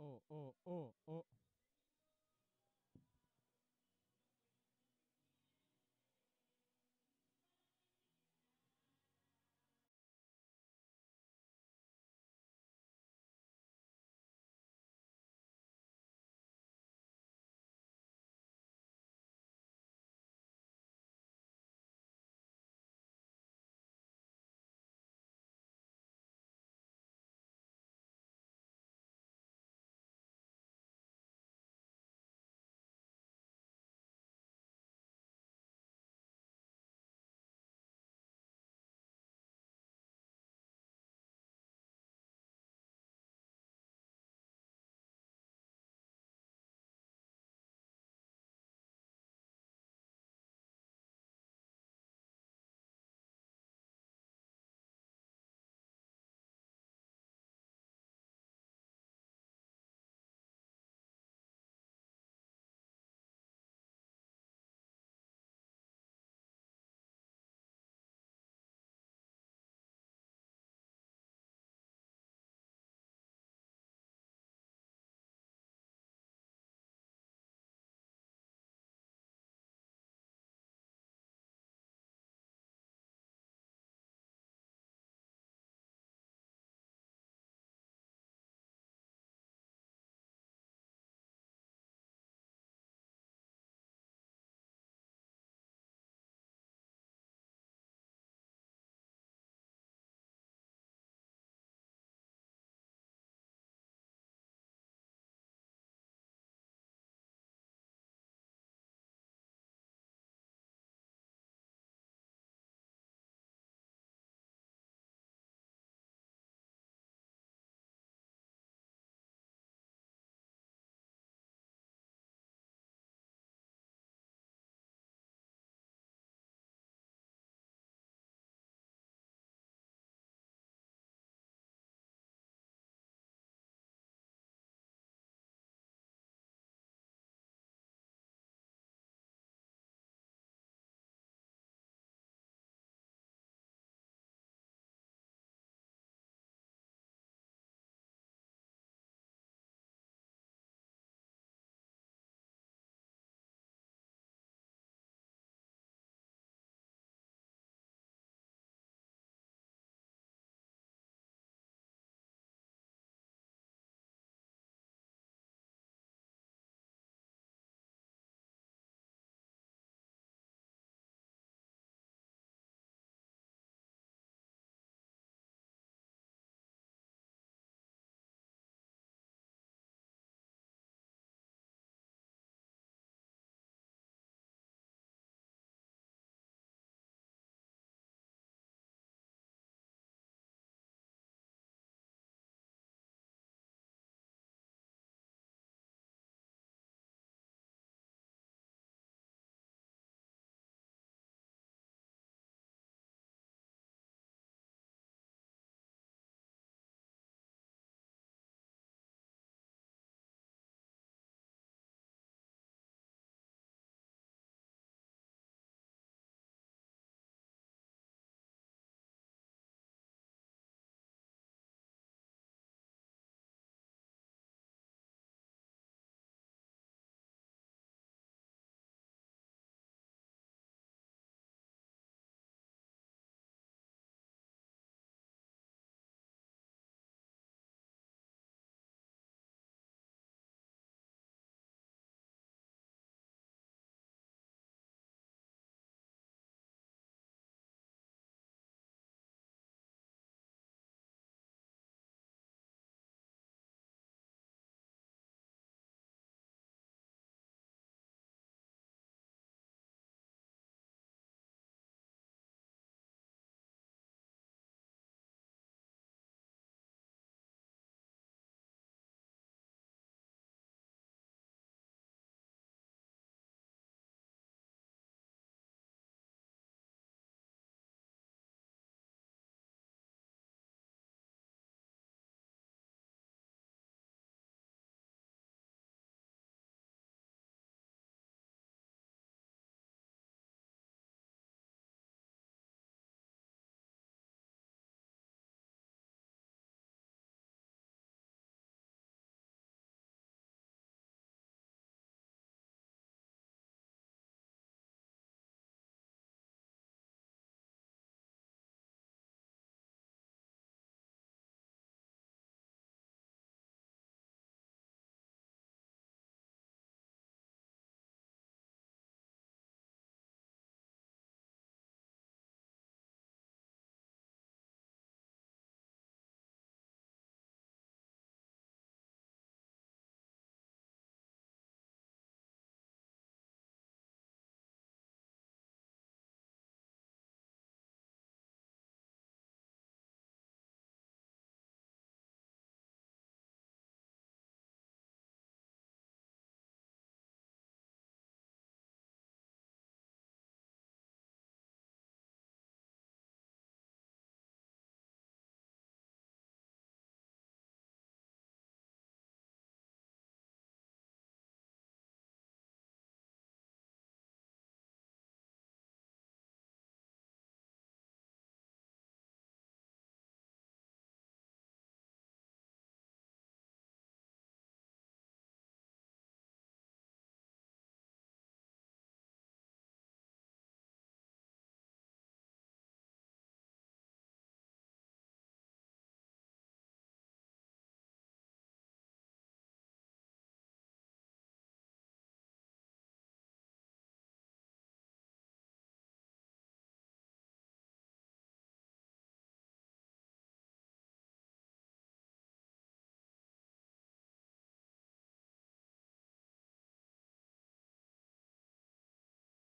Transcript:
哦哦哦哦。